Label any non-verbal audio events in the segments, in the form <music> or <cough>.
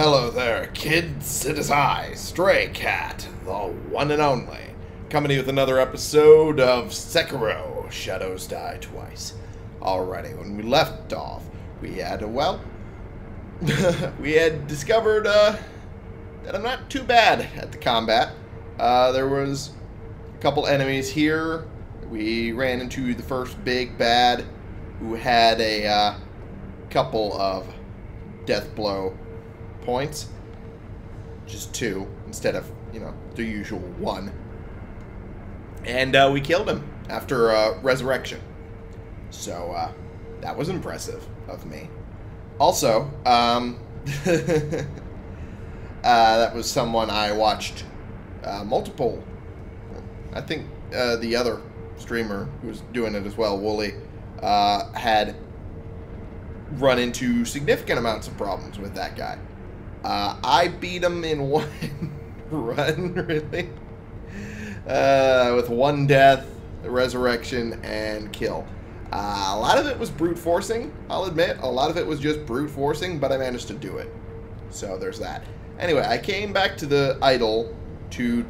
Hello there, kids. It is I, Stray Cat, the one and only, coming to you with another episode of Sekiro Shadows Die Twice. Alrighty, when we left off, we had, a well, <laughs> we had discovered uh, that I'm not too bad at the combat. Uh, there was a couple enemies here. We ran into the first big bad who had a uh, couple of death blow points. Just two instead of, you know, the usual one. And uh, we killed him after uh, resurrection. So uh, that was impressive of me. Also, um, <laughs> uh, that was someone I watched uh, multiple. I think uh, the other streamer who was doing it as well, Wooly, had run into significant amounts of problems with that guy. Uh, I beat him in <laughs> one run, really, uh, with one death, resurrection, and kill. Uh, a lot of it was brute forcing, I'll admit. A lot of it was just brute forcing, but I managed to do it. So there's that. Anyway, I came back to the idol to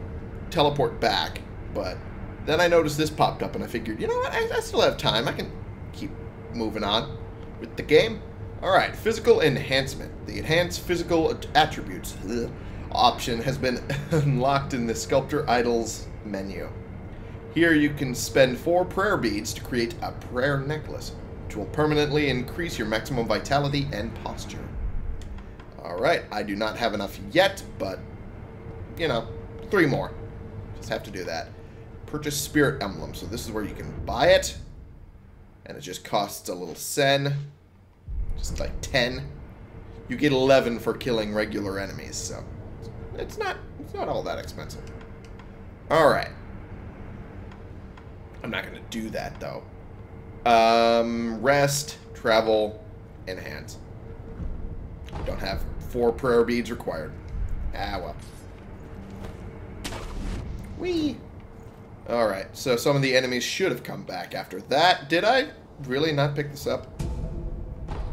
teleport back, but then I noticed this popped up and I figured, you know what, I, I still have time. I can keep moving on with the game. Alright, physical enhancement. The enhanced physical attributes ugh, option has been <laughs> unlocked in the sculptor idols menu. Here you can spend four prayer beads to create a prayer necklace, which will permanently increase your maximum vitality and posture. Alright, I do not have enough yet, but, you know, three more. Just have to do that. Purchase Spirit Emblem. So this is where you can buy it. And it just costs a little sen. Just like 10. You get 11 for killing regular enemies, so it's not it's not all that expensive. Alright. I'm not gonna do that though. Um rest, travel, enhance. Don't have four prayer beads required. Ah well. Whee! Alright, so some of the enemies should have come back after that. Did I really not pick this up?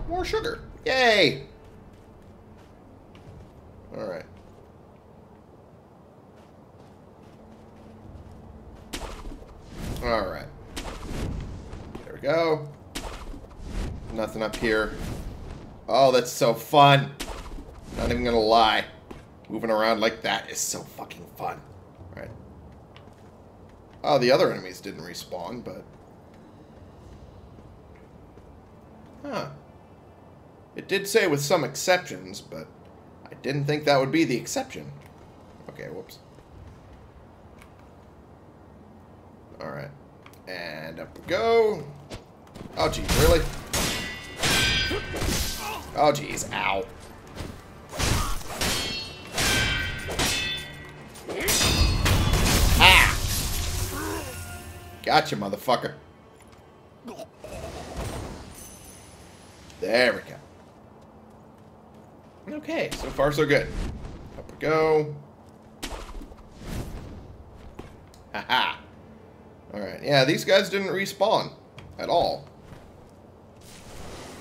More sugar. Yay! Alright. Alright. There we go. Nothing up here. Oh, that's so fun. Not even gonna lie. Moving around like that is so fucking fun. Alright. Oh, the other enemies didn't respawn, but... Huh. It did say with some exceptions, but I didn't think that would be the exception. Okay, whoops. Alright. And up we go. Oh, geez, really? Oh, geez, ow. Ah! Gotcha, motherfucker. There we go. Okay, so far so good. Up we go. Haha. Alright, yeah, these guys didn't respawn at all.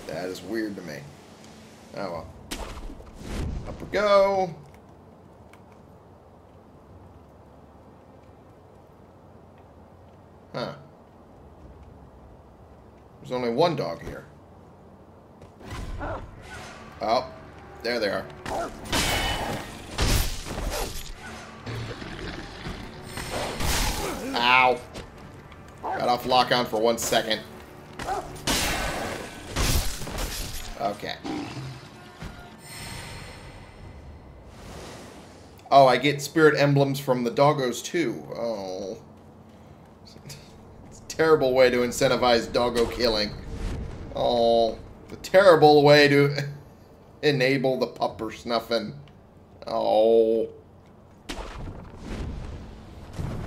That is weird to me. Oh well. Up we go. Huh. There's only one dog here. Oh, oh. There they are. Ow. Got off lock on for one second. Okay. Oh, I get spirit emblems from the doggos too. Oh. It's a terrible way to incentivize doggo killing. Oh. A terrible way to enable the pupper snuffing. Oh.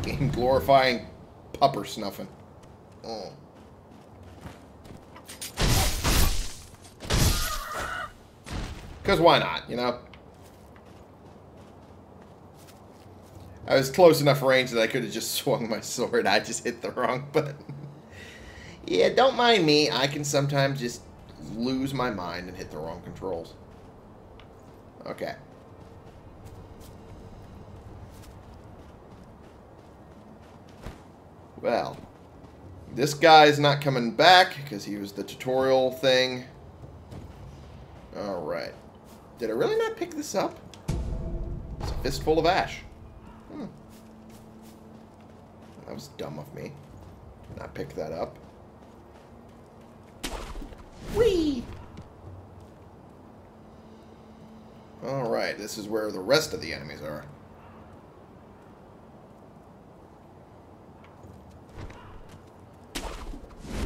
Game glorifying pupper snuffing. Oh. Because why not, you know? I was close enough range that I could have just <laughs> swung my sword. I just hit the wrong <laughs> button. yeah, don't mind me. I can sometimes just lose my mind and hit the wrong controls. Okay. Well, this guy's not coming back because he was the tutorial thing. Alright. Did I really not pick this up? It's a fistful of ash. Hmm. That was dumb of me. Not pick that up. Whee! Alright, this is where the rest of the enemies are.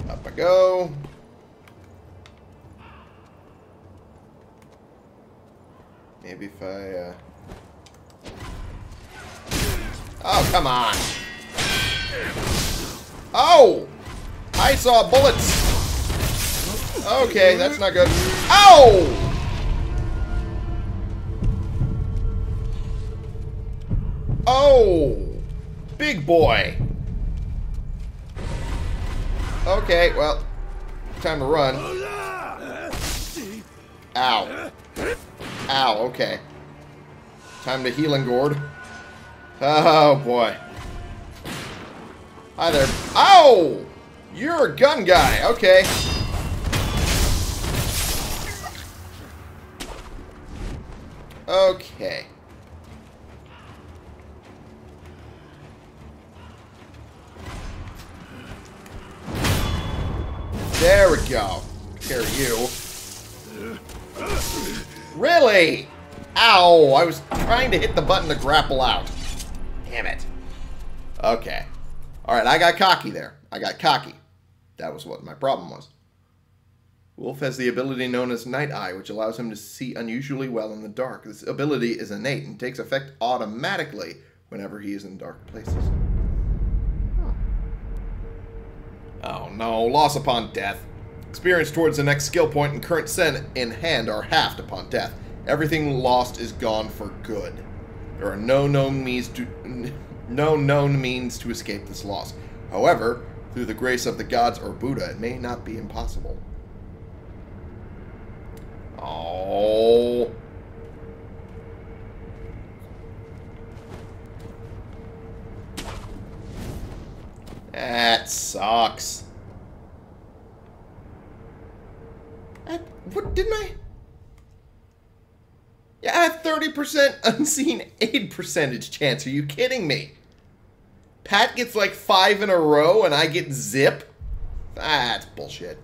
Up I go. Maybe if I, uh... Oh, come on! Oh! I saw bullets! Okay, that's not good. Oh! Oh! Big boy! Okay, well, time to run. Ow. Ow, okay. Time to healing gourd. Oh, boy. Hi there. Oh! You're a gun guy. Okay. Okay. There we go. Care you. Really? Ow! I was trying to hit the button to grapple out. Damn it. Okay. Alright, I got cocky there. I got cocky. That was what my problem was. Wolf has the ability known as Night Eye, which allows him to see unusually well in the dark. This ability is innate and takes effect automatically whenever he is in dark places. Oh no, loss upon death. Experience towards the next skill point and current sen in hand are halved upon death. Everything lost is gone for good. There are no known means to <laughs> no known means to escape this loss. However, through the grace of the gods or Buddha, it may not be impossible. Oh. That sucks. What didn't I? Yeah, I have 30% <laughs> unseen aid percentage chance. Are you kidding me? Pat gets like five in a row and I get zip? That's bullshit.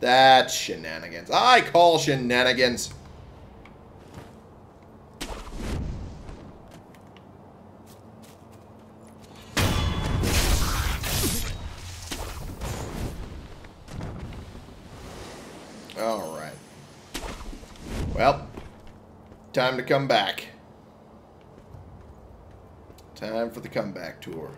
That's shenanigans. I call shenanigans. Time to come back. Time for the comeback tour.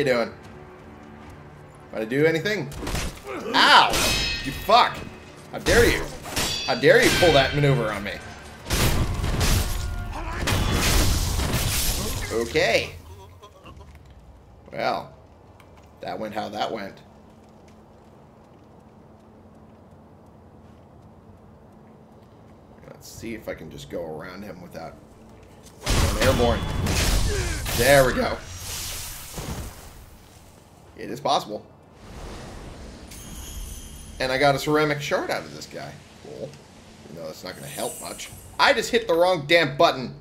You doing? Want to do anything? Ow! You fuck! How dare you? How dare you pull that maneuver on me? Okay. Well, that went how that went. Let's see if I can just go around him without airborne. There we go. It is possible. And I got a ceramic shard out of this guy. Cool. Though that's not going to help much. I just hit the wrong damn button.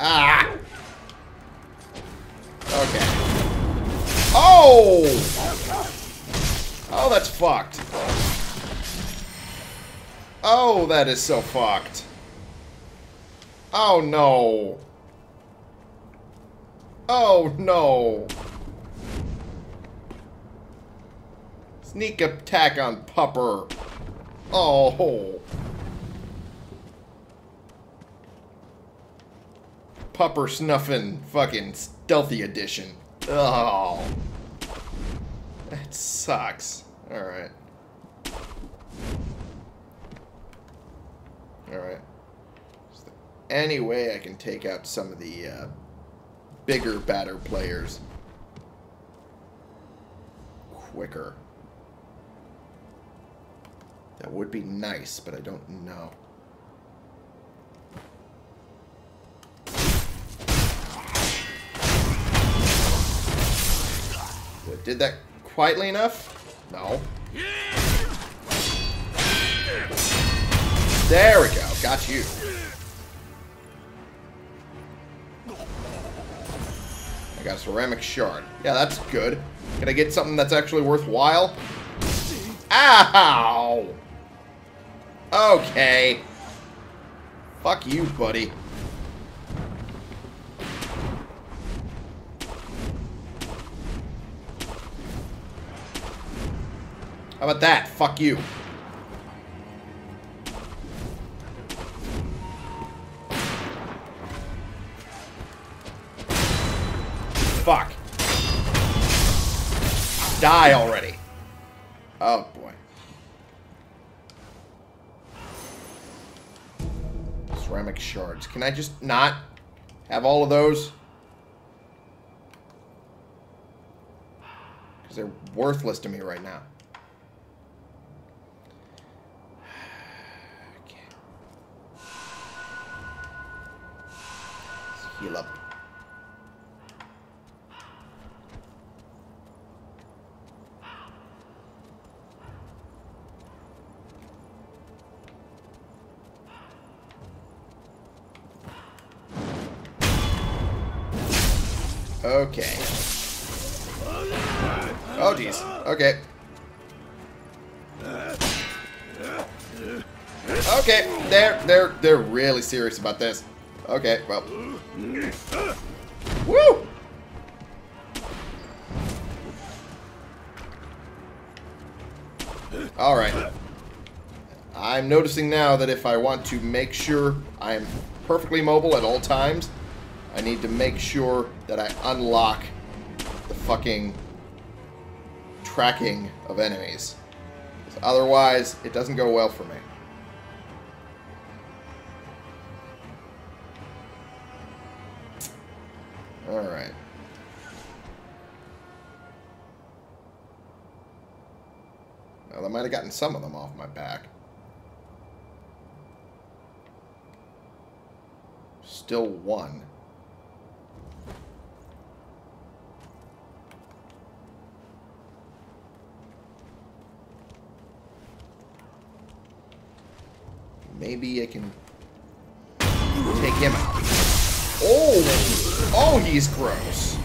Ah! Okay. Oh! Oh, that's fucked. Oh, that is so fucked. Oh, no. Oh, no. Sneak attack on Pupper. Oh. Pupper snuffing fucking stealthy edition. Oh. That sucks. Alright. Alright. Any way I can take out some of the uh, bigger batter players quicker. That would be nice, but I don't know. Did that quietly enough? No. There we go. Got you. I got a ceramic shard. Yeah, that's good. Can I get something that's actually worthwhile? Ow! Okay. Fuck you, buddy. How about that? Fuck you. Fuck. Die already. Oh, Ceramic shards. Can I just not have all of those? Because they're worthless to me right now. <sighs> okay. Let's heal up. Serious about this. Okay, well. Woo! All right. I'm noticing now that if I want to make sure I'm perfectly mobile at all times, I need to make sure that I unlock the fucking tracking of enemies. Otherwise, it doesn't go well for me. Some of them off my back. Still one. Maybe I can take him out. Oh! Oh, he's gross.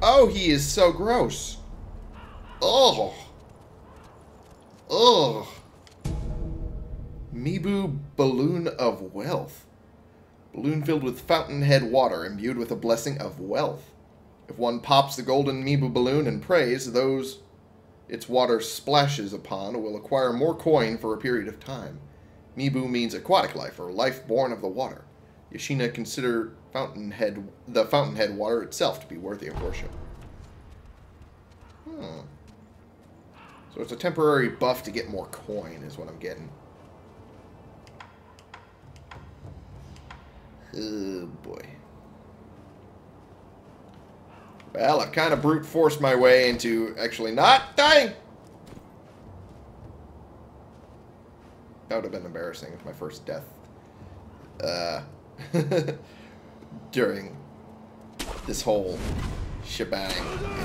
Oh, he is so gross. Oh. Oh. Mibu Balloon of Wealth. Balloon filled with fountainhead water, imbued with a blessing of wealth. If one pops the golden Mibu balloon and prays, those its water splashes upon will acquire more coin for a period of time. Mibu means aquatic life, or life born of the water. Ashina consider fountainhead the fountainhead water itself to be worthy of worship. Hmm. So it's a temporary buff to get more coin, is what I'm getting. Oh, boy. Well, I've kind of brute forced my way into actually not dying. That would have been embarrassing if my first death uh, <laughs> during this whole shebang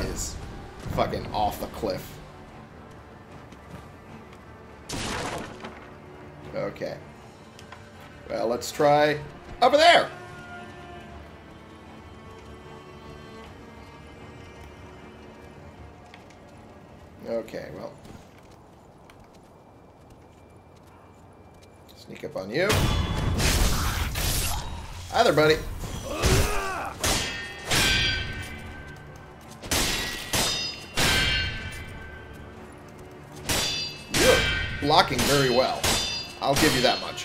is fucking off the cliff. Okay. Well, let's try over there. Okay, well. Sneak up on you. Hi there, buddy. You're blocking very well. I'll give you that much.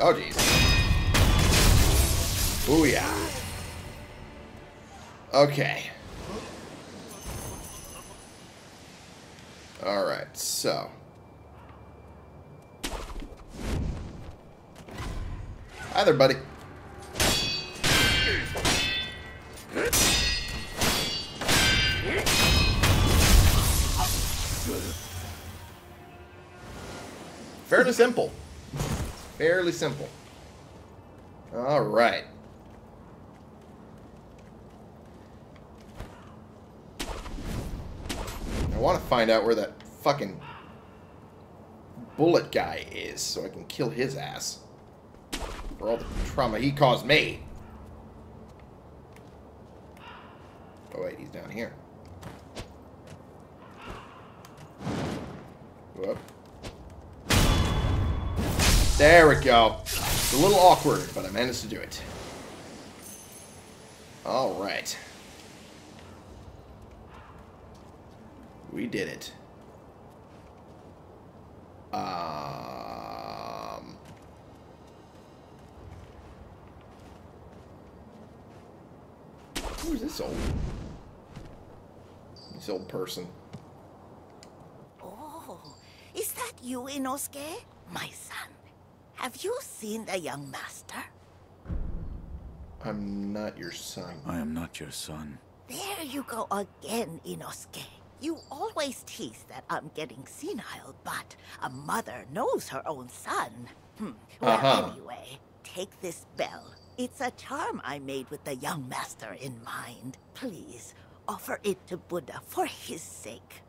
Oh, jeez. Booyah. Okay. Alright, so. Hi there, buddy. Fairly simple. Fairly simple. Alright. I want to find out where that fucking bullet guy is so I can kill his ass. For all the trauma he caused me. Oh wait, he's down here. Whoop. There we go. It's a little awkward, but I managed to do it. Alright. We did it. Um... Who's this old? This old person. Oh, is that you, Inosuke? My son. Have you seen the young master? I'm not your son. I am not your son. There you go again, Inosuke. You always tease that I'm getting senile, but a mother knows her own son. Hmm. Well, Uh-huh. anyway, take this bell. It's a charm I made with the young master in mind. Please, offer it to Buddha for his sake.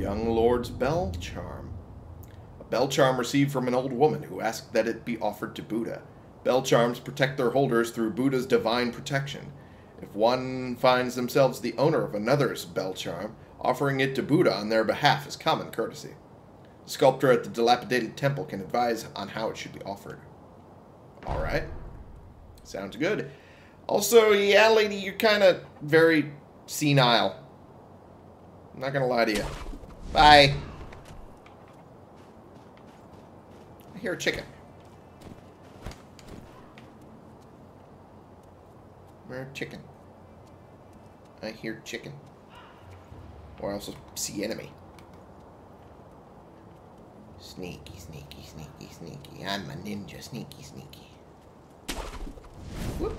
Young Lord's bell charm. A bell charm received from an old woman who asked that it be offered to Buddha. Bell charms protect their holders through Buddha's divine protection. If one finds themselves the owner of another's bell charm, offering it to Buddha on their behalf is common courtesy. The sculptor at the dilapidated temple can advise on how it should be offered. Alright. Sounds good. Also, yeah, lady, you're kind of very senile. I'm not gonna lie to you. Bye. I hear a chicken. Where chicken? I hear chicken. Or else I also see enemy. Sneaky, sneaky, sneaky, sneaky. I'm a ninja, sneaky, sneaky. Whoop.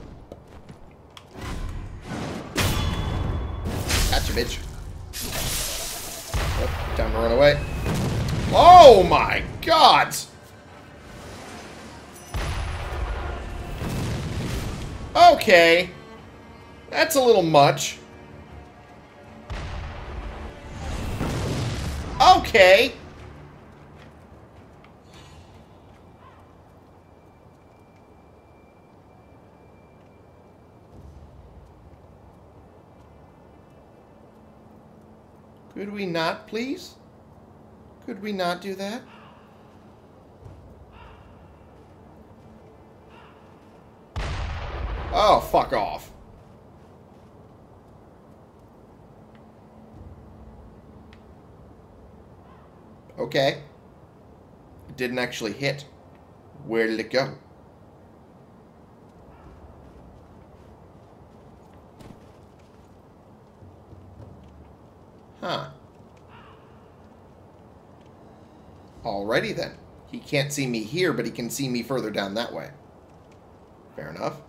Gotcha, bitch. Oh, time to run away. Oh my god! Okay. That's a little much. Okay. Could we not, please? Could we not do that? Oh, fuck off. Okay. It didn't actually hit. Where did it go? Huh. Alrighty then. He can't see me here, but he can see me further down that way. Fair enough.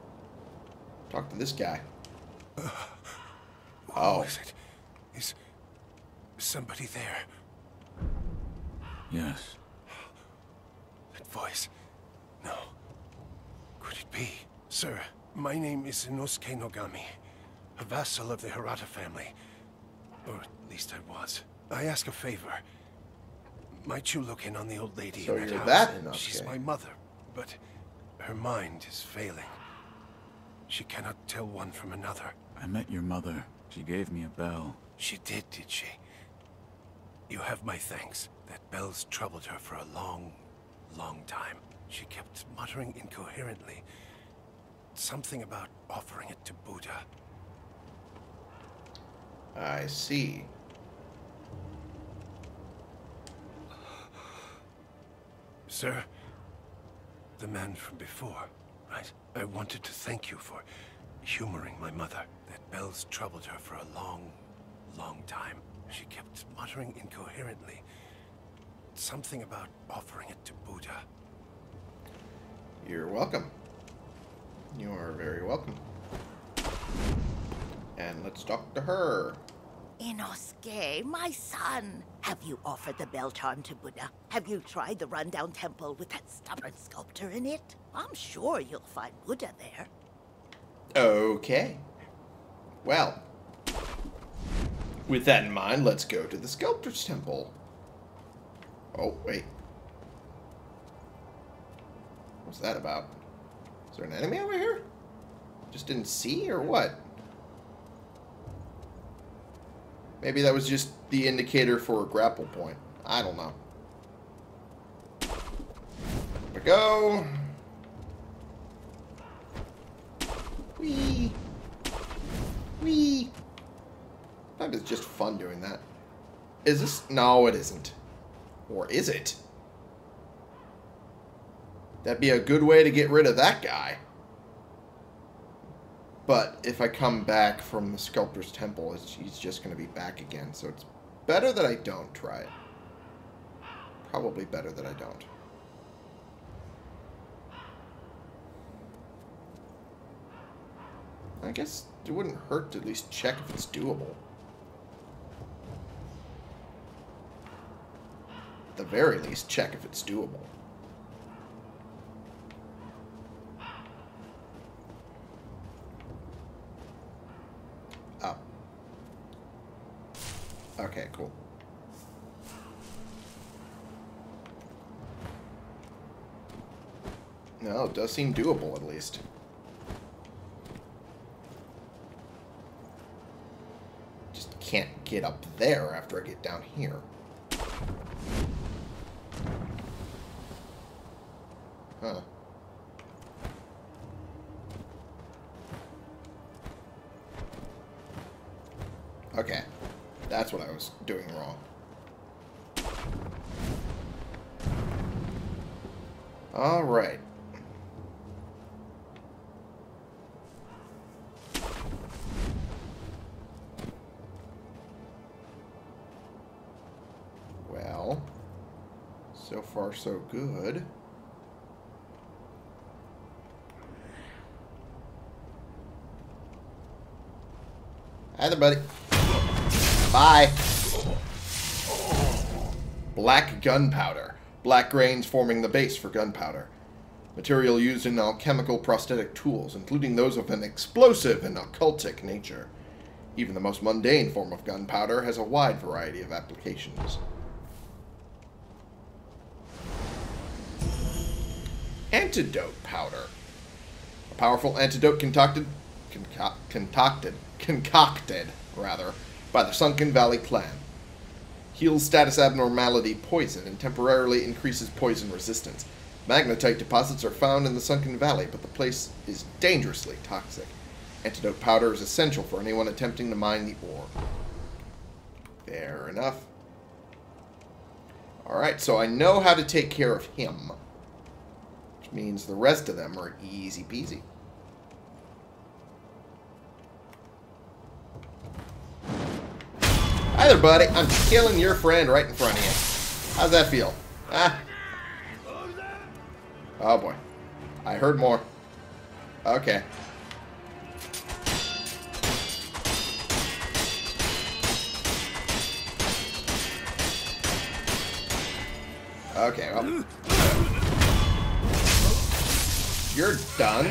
Talk to this guy. Oh. Is it? Is somebody there? Yes. That voice. No. Could it be? Sir, my name is Inosuke Nogami, a vassal of the Hirata family. Or at least I was. I ask a favor. Might you look in on the old lady So in that you're house? that Inosuke. She's my mother, but her mind is failing. She cannot tell one from another. I met your mother. She gave me a bell. She did, did she? You have my thanks. That bell's troubled her for a long, long time. She kept muttering incoherently. Something about offering it to Buddha. I see. Sir, the man from before, right? I wanted to thank you for humoring my mother. That bells troubled her for a long, long time. She kept muttering incoherently. Something about offering it to Buddha. You're welcome. You are very welcome. And let's talk to her. Inosuke, my son. Have you offered the bell charm to Buddha? Have you tried the rundown temple with that stubborn sculptor in it? I'm sure you'll find Buddha there. Okay. Well, with that in mind, let's go to the sculptor's temple. Oh, wait. What's that about? Is there an enemy over here? Just didn't see, or what? Maybe that was just the indicator for a grapple point. I don't know. Here we go. Whee! Whee! That is just fun doing that. Is this? No, it isn't. Or is it? That'd be a good way to get rid of that guy. But if I come back from the Sculptor's Temple, he's just going to be back again. So it's better that I don't try it. Probably better that I don't. I guess it wouldn't hurt to at least check if it's doable. At the very least, check if it's doable. Oh. Okay, cool. No, it does seem doable at least. Just can't get up there after I get down here. Huh. Okay. That's what I was doing wrong. Alright. Well, so good. Hi there, buddy. Bye. Black gunpowder. Black grains forming the base for gunpowder. Material used in alchemical prosthetic tools, including those of an explosive and occultic nature. Even the most mundane form of gunpowder has a wide variety of applications. Antidote powder. A powerful antidote concocted, conco concocted, concocted, rather, by the Sunken Valley clan. Heals status abnormality poison and temporarily increases poison resistance. Magnetite deposits are found in the Sunken Valley, but the place is dangerously toxic. Antidote powder is essential for anyone attempting to mine the ore. Fair enough. Alright, so I know how to take care of him. Means the rest of them are easy peasy. Hi there, buddy. I'm killing your friend right in front of you. How's that feel? Ah. Oh, boy. I heard more. Okay. Okay, well. You're done.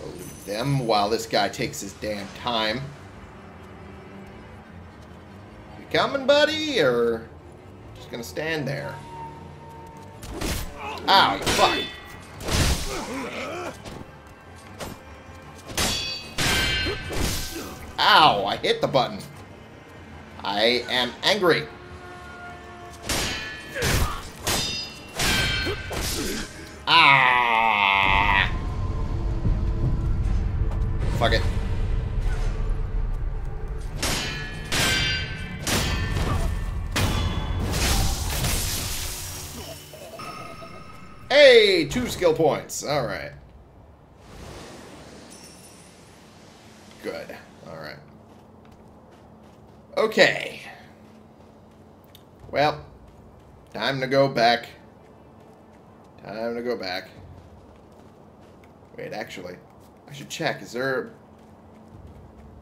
We'll leave them while this guy takes his damn time. You coming, buddy, or just gonna stand there? Ow, fuck. Ow, I hit the button. I am angry. Ah! Fuck it. Hey, two skill points. All right. Good. All right. Okay. Well, time to go back Time to go back. Wait, actually, I should check. Is there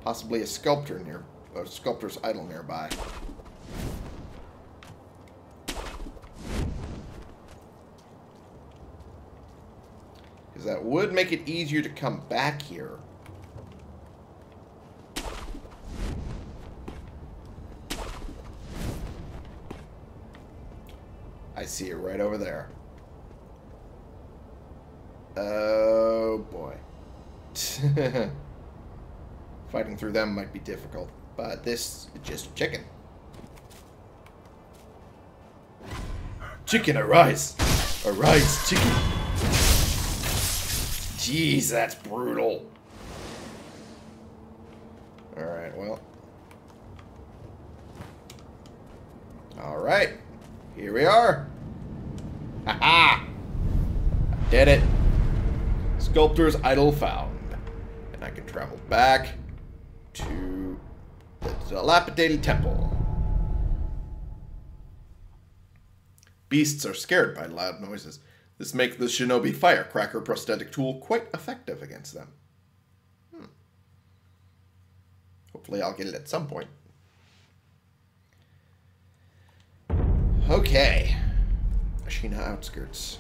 possibly a sculptor near, a sculptor's idol nearby? Because that would make it easier to come back here. I see it right over there. Oh boy. <laughs> Fighting through them might be difficult, but this is just chicken. Chicken, arise! Arise, chicken! Jeez, that's brutal. Alright, well. Alright. Here we are. Haha! I did it. Sculptor's idol found. And I can travel back to the dilapidated temple. Beasts are scared by loud noises. This makes the shinobi firecracker prosthetic tool quite effective against them. Hmm. Hopefully I'll get it at some point. Okay. Ashina outskirts.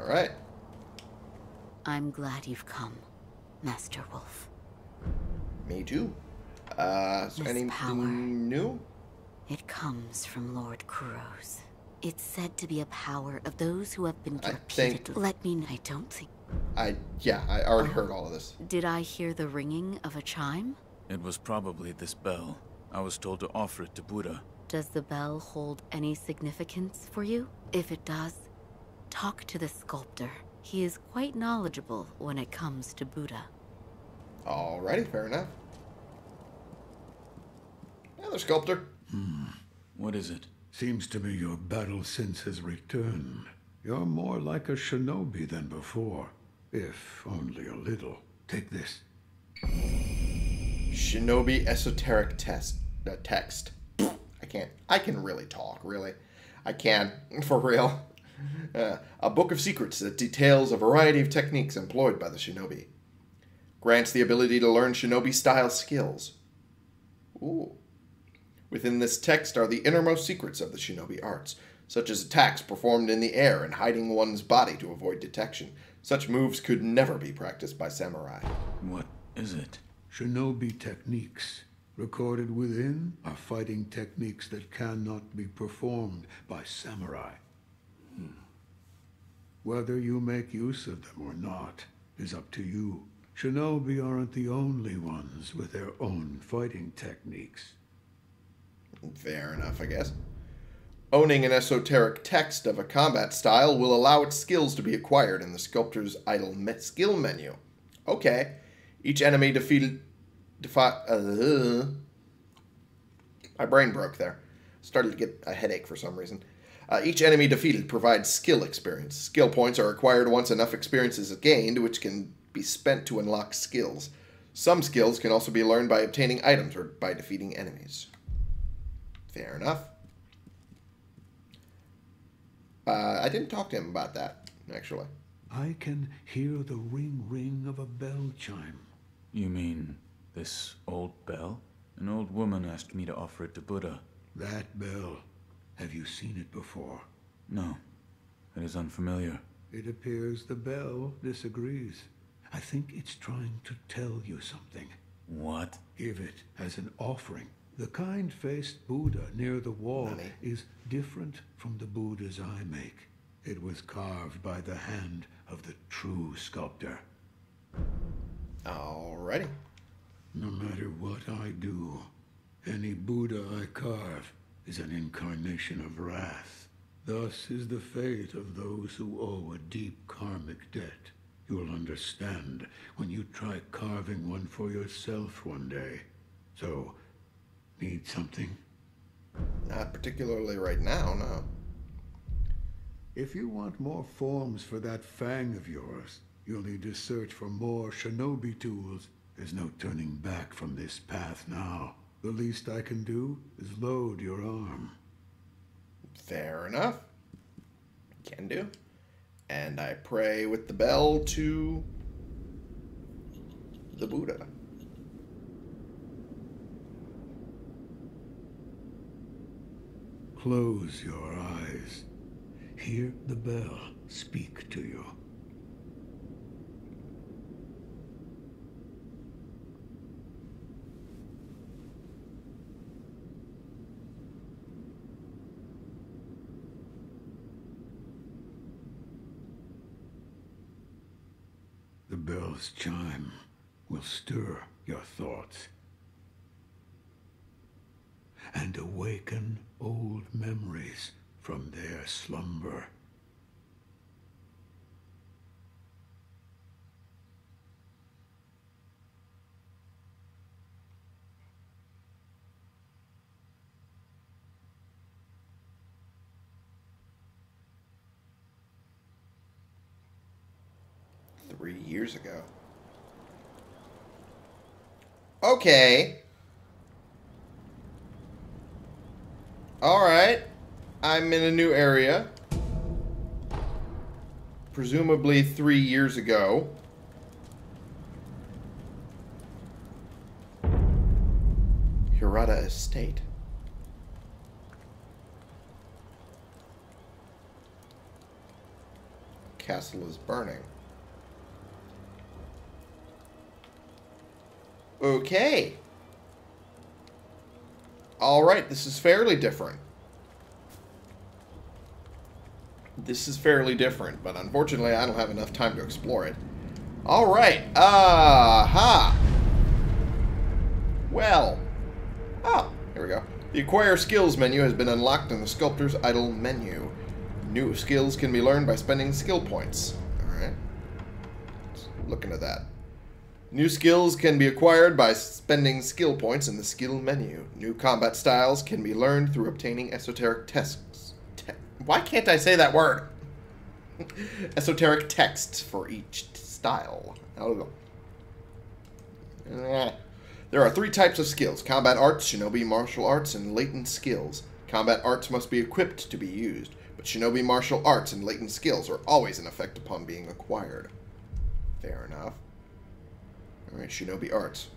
Alright. I'm glad you've come, Master Wolf. Me too. Uh, so This anything power. new? It comes from Lord Kuro's. It's said to be a power of those who have been I think- Let me. I don't think. I, yeah, I already heard all of this. Did I hear the ringing of a chime? It was probably this bell. I was told to offer it to Buddha. Does the bell hold any significance for you? If it does, talk to the sculptor. He is quite knowledgeable when it comes to Buddha. Alrighty, fair enough. Another sculptor. Hmm. What is it? Seems to me your battle sense has returned. You're more like a shinobi than before, if only a little. Take this. Shinobi esoteric test uh, text. I can't. I can really talk. Really, I can <laughs> for real. Uh, a book of secrets that details a variety of techniques employed by the shinobi. Grants the ability to learn shinobi style skills. Ooh. Within this text are the innermost secrets of the shinobi arts, such as attacks performed in the air and hiding one's body to avoid detection. Such moves could never be practiced by samurai. What is it? Shinobi techniques. Recorded within are fighting techniques that cannot be performed by samurai. Whether you make use of them or not is up to you. Shinobi aren't the only ones with their own fighting techniques. Fair enough, I guess. Owning an esoteric text of a combat style will allow its skills to be acquired in the sculptor's idol me- skill menu. Okay. Each enemy defeated. Defi- uh, my brain broke there. Started to get a headache for some reason. Uh, each enemy defeated provides skill experience. Skill points are acquired once enough experience is gained, which can be spent to unlock skills. Some skills can also be learned by obtaining items or by defeating enemies. Fair enough. Uh, I didn't talk to him about that, actually. I can hear the ring ring of a bell chime. You mean this old bell? An old woman asked me to offer it to Buddha. That bell. Have you seen it before? No, it is unfamiliar. It appears the bell disagrees. I think it's trying to tell you something. What? Give it as an offering. The kind faced Buddha near the wall Money. is different from the Buddhas I make. It was carved by the hand of the true sculptor. Alrighty. No matter what I do, any Buddha I carve is an incarnation of wrath. Thus is the fate of those who owe a deep karmic debt. You'll understand when you try carving one for yourself one day. So, need something? Not particularly right now, no. If you want more forms for that fang of yours, you'll need to search for more shinobi tools. There's no turning back from this path now. The least I can do is load your arm. Fair enough. Can do. And I pray with the bell to the Buddha. Close your eyes. Hear the bell speak to you. The bell's chime will stir your thoughts and awaken old memories from their slumber. Three years ago. Okay. Alright. I'm in a new area. Presumably three years ago. Hirata Estate. Castle is burning. Okay. Alright, this is fairly different. This is fairly different, but unfortunately I don't have enough time to explore it. Alright, aha! Well. Oh, here we go. The Acquire Skills menu has been unlocked in the Sculptor's Idol menu. New skills can be learned by spending skill points. Alright. Looking at that. New skills can be acquired by spending skill points in the skill menu. New combat styles can be learned through obtaining esoteric texts. Te Why can't I say that word? <laughs> esoteric texts for each style. Eh. There are three types of skills combat arts, shinobi martial arts, and latent skills. Combat arts must be equipped to be used, but shinobi martial arts and latent skills are always in effect upon being acquired. Fair enough. Alright, Shinobi Arts.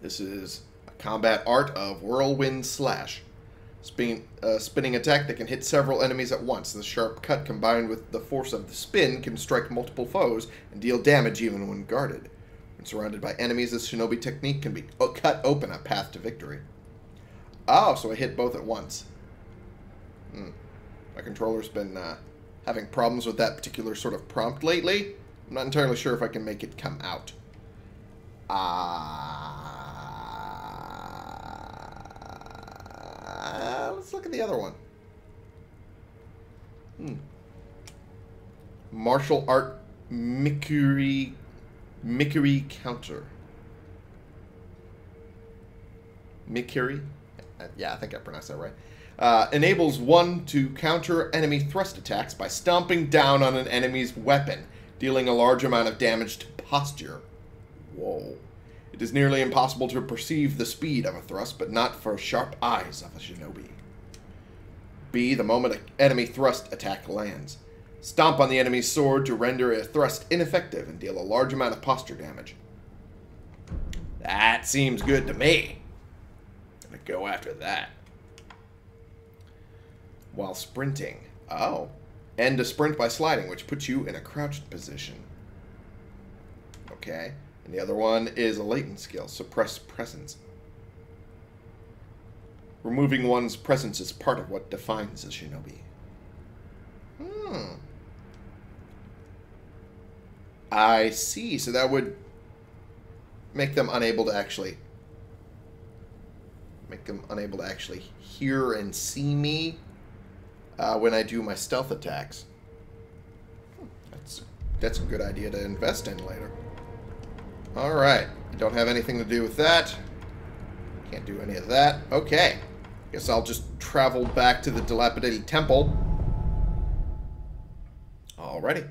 This is a combat art of Whirlwind Slash. Spin, uh, spinning attack that can hit several enemies at once. The sharp cut combined with the force of the spin can strike multiple foes and deal damage even when guarded. When surrounded by enemies, this Shinobi technique can be cut open a path to victory. Oh, so I hit both at once. Hmm. My controller's been uh, having problems with that particular sort of prompt lately. I'm not entirely sure if I can make it come out. Uh, let's look at the other one. Hmm. Martial art Mikuri Mikuri counter. Uh, yeah, I think I pronounced that right. Uh, enables one to counter enemy thrust attacks by stomping down on an enemy's weapon dealing a large amount of damage to posture. Whoa. It is nearly impossible to perceive the speed of a thrust, but not for sharp eyes of a shinobi. B. The moment an enemy thrust attack lands. Stomp on the enemy's sword to render a thrust ineffective and deal a large amount of posture damage. That seems good to me. Gonna go after that. While sprinting. Oh. End a sprint by sliding, which puts you in a crouched position. Okay. And the other one is a latent skill, suppress presence. Removing one's presence is part of what defines a shinobi. Hmm. I see. So that would make them unable to actually make them unable to actually hear and see me uh, when I do my stealth attacks. That's that's a good idea to invest in later. All right, I don't have anything to do with that. Can't do any of that. Okay. Guess I'll just travel back to the dilapidated temple. Alrighty.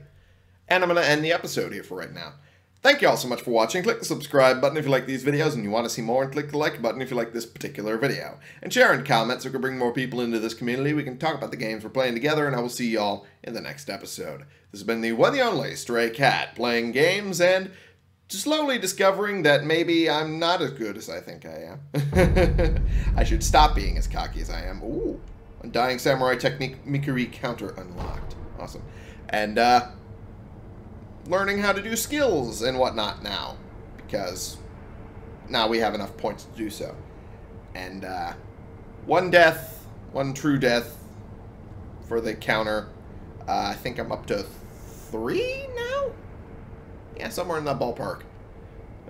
And I'm going to end the episode here for right now. Thank you all so much for watching. Click the subscribe button if you like these videos and you want to see more, and click the like button if you like this particular video. And share and comment so we can bring more people into this community. We can talk about the games we're playing together, and I will see you all in the next episode. This has been the one and only Stray Cat, playing games and slowly discovering that maybe I'm not as good as I think I am. <laughs> I should stop being as cocky as I am. Ooh, Undying Samurai Technique Mikiri counter unlocked. Awesome. And, uh, learning how to do skills and whatnot now. Because now we have enough points to do so. And, uh, one death, one true death for the counter. Uh, I think I'm up to three now? Yeah, somewhere in that ballpark.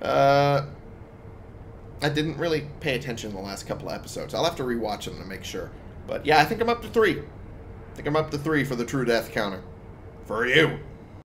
Uh, I didn't really pay attention in the last couple of episodes. I'll have to rewatch them to make sure. But yeah, I think I'm up to three. I think I'm up to three for the true death counter. For you.